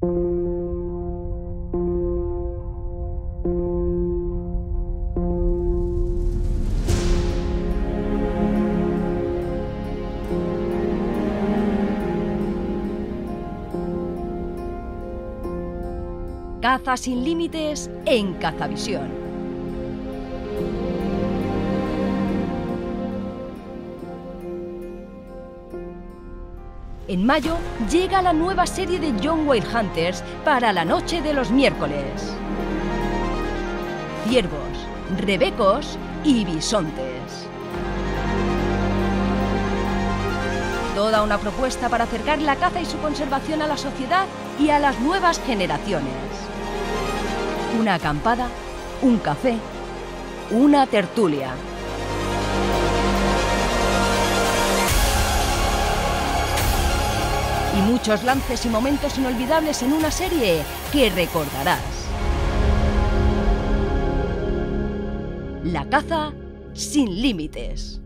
Caza sin límites en Cazavisión. En mayo llega la nueva serie de John Wild Hunters para la noche de los miércoles. Ciervos, rebecos y bisontes. Toda una propuesta para acercar la caza y su conservación a la sociedad y a las nuevas generaciones. Una acampada, un café, una tertulia. Y muchos lances y momentos inolvidables en una serie que recordarás. La caza sin límites.